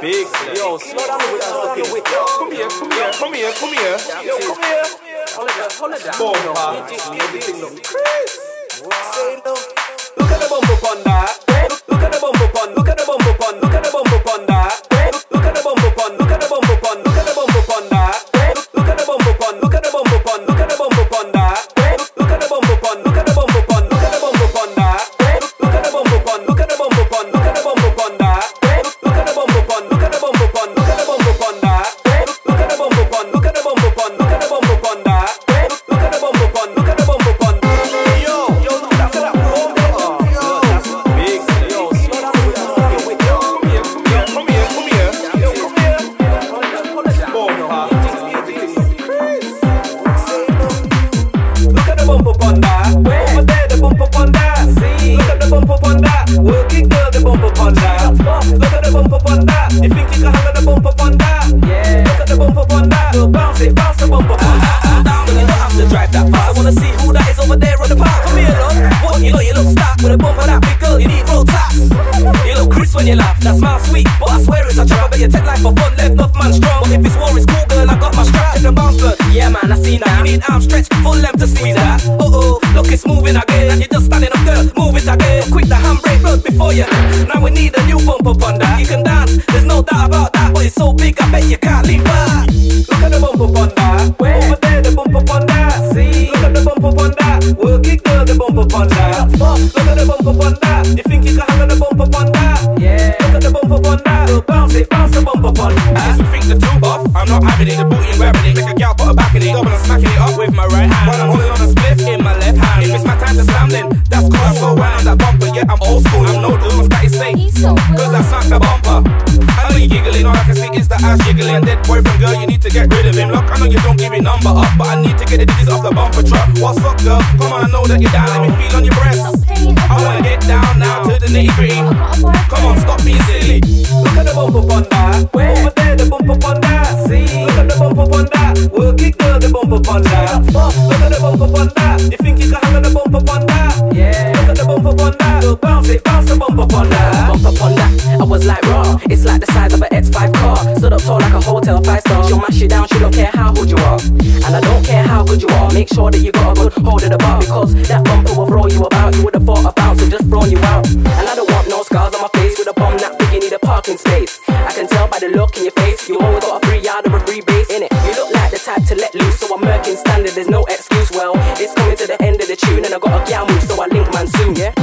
Big. Yo, slow down the whip, slow down the whip. Come here, come here, come here, come here. Yo, come here. Hold it down, hold it down. Bumper. Everything look Say no. Look at the bumper on that. Look, at the bumper on. Look at the bumper on. Look at the bumper on that. Look, look at the bumper on. Look at the bumper on. Look at the bumper on that. The bumper on that. down, but you don't have to drive that fast. I wanna see who that is over there on the park. Come here, love. What you know, you look stark with a bumper that big girl. You need road tax. You look crisp when you laugh. That smile sweet, but I swear it's a trap. I bet you take life for fun. Left enough man strong. But if it's war, it's cool, girl. I got my strap. Check the bounce, blood. Yeah, man, I see now. You need arm stretch, full length to squeeze that. Uh oh, look, it's moving again. And you're just standing up, girl. Move it again. Quick, the handbrake, blood before you. Now we need a new bumper on that. You can dance, there's no doubt about that. But it's so big, I bet you can't lean back. Look at the bumper on that. That. Work it, girl, the bumper on that. Look at the bumper on that. You think you can hang on the bumper on that? Yeah. Look at the bumper on that. Girl, bounce it, bounce the bumper on. As we think the two off, I'm not having it. The booty and grabbing it. Make a gal put her back in it. Double and smacking it up with my right hand. While I'm holding on a spliff in my left hand. If it's my time to slam, then that's cool. I go round on that bumper. Yeah, I'm old school. I'm no dude. What's that you say? He's so Cause is the ass jiggling. Dead boyfriend, girl, you need to get rid of him. Look, I know you don't give your number up, but I need to get the digits off the bumper truck. What's up, girl? Come on, I know that you're down. Let me feel on your breast. I wanna get down now to the nitty gritty. Good you are. Make sure that you got a good hold of the bar because that bumper will throw you about. You would have thought about so just thrown you out. And I don't want no scars on my face with a bomb that big. You need a parking space. I can tell by the look in your face. You always got a free yard or a free base in it. You look like the type to let loose, so I'm murking standard. There's no excuse. Well, it's coming to the end of the tune, and I got a gal move, so I link man soon. Yeah.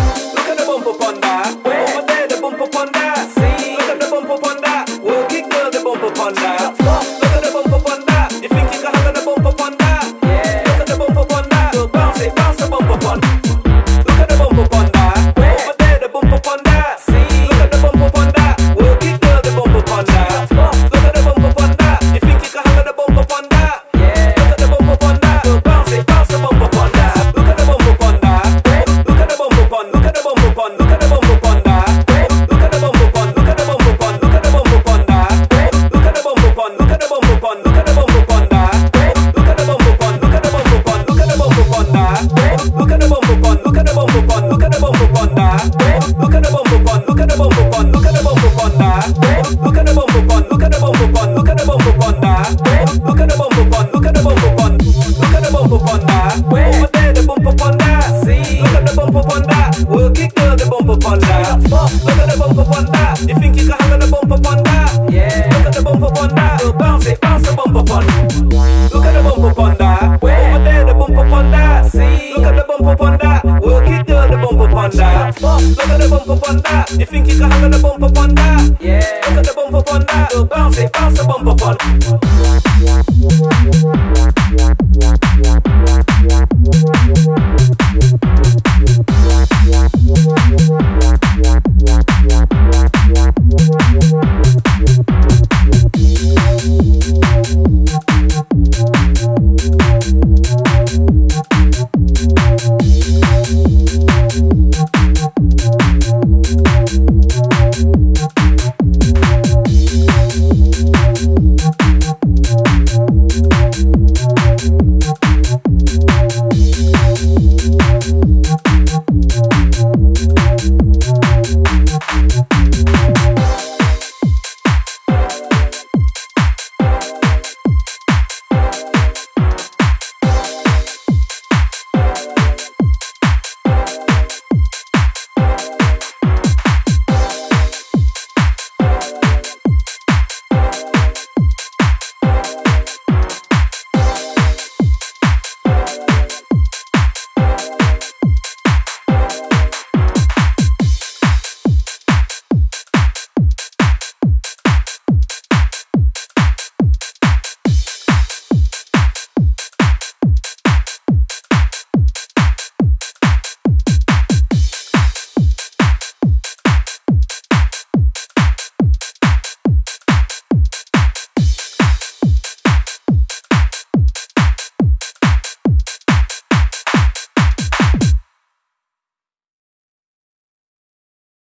That. You think you can hang on the bumper on that? Yeah. Look at the bumper on that. Girl, bounce it, bounce the bumper on.